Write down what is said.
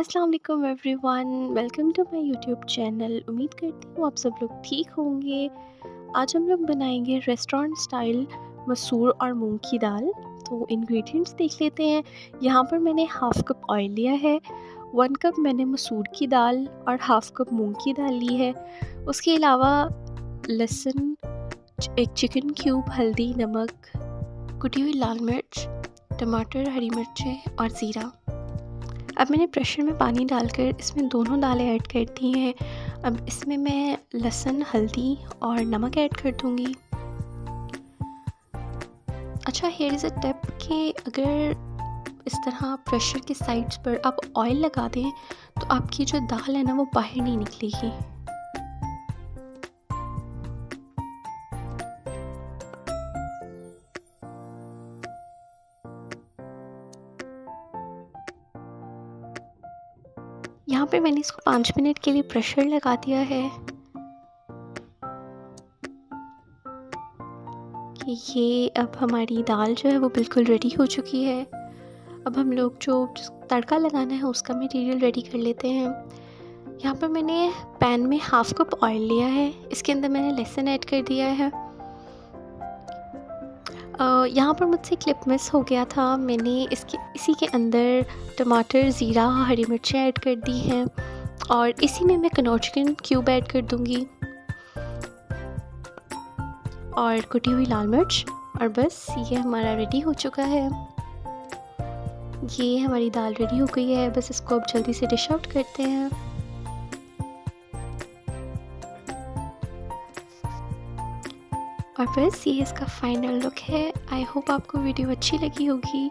अस्सलाम everyone, welcome to my YouTube channel. उम्मीद करती हूँ आप सब लोग ठीक होंगे। आज हम लोग बनाएँगे रेस्टोरेंट स्टाइल मसूर और मूंग की दाल। तो इंग्रेडिएंट्स देख लेते हैं। यहाँ पर मैंने हाफ़ कप ऑयल लिया है वन कप मैंने मसूर की दाल और हाफ़ कप मूंग की दाल ली है। उसके अलावा लहसुन, एक चिकन क्यूब हल्दी, नमक, कुटी हुई लाल मिर्च, टमाटर, हरी मिर्चें और ज़ीरा। अब मैंने प्रेशर में पानी डालकर इसमें दोनों दालें ऐड कर दी हैं। अब इसमें मैं लहसुन, हल्दी और नमक ऐड कर दूँगी। अच्छा हेयर इज़ अ टिप कि अगर इस तरह प्रेशर के साइड्स पर आप ऑयल लगा दें तो आपकी जो दाल है ना, वो बाहर नहीं निकलेगी। यहाँ पे मैंने इसको पाँच मिनट के लिए प्रेशर लगा दिया है। कि ये अब हमारी दाल जो है वो बिल्कुल रेडी हो चुकी है। अब हम लोग जो तड़का लगाना है उसका मटेरियल रेडी कर लेते हैं। यहाँ पर मैंने पैन में हाफ़ कप ऑयल लिया है। इसके अंदर मैंने लहसुन ऐड कर दिया है। यहाँ पर मुझसे क्लिप मिस हो गया था। मैंने इसके, इसी के अंदर टमाटर, ज़ीरा, हरी मिर्चें ऐड कर दी हैं और इसी में मैं चिकन क्यूब ऐड कर दूँगी। और कुटी हुई लाल मिर्च और बस ये हमारा रेडी हो चुका है। ये हमारी दाल रेडी हो गई है। बस इसको अब जल्दी से डिश आउट करते हैं। और बस ये इसका फाइनल लुक है। आई होप आपको वीडियो अच्छी लगी होगी।